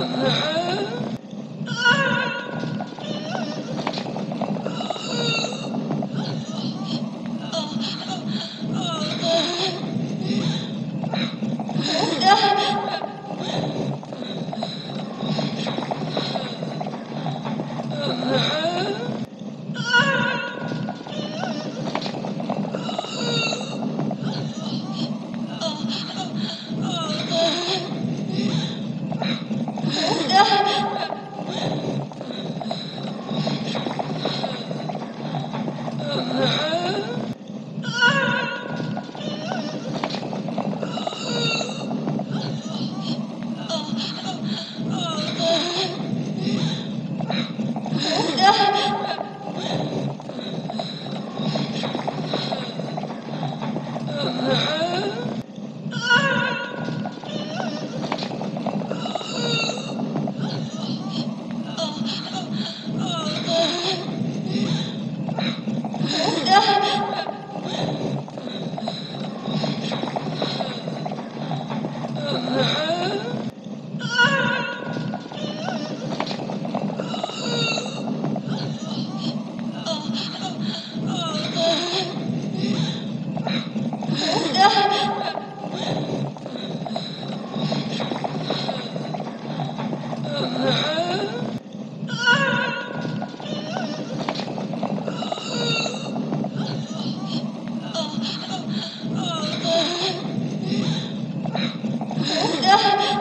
Yeah. 胡 歌じ。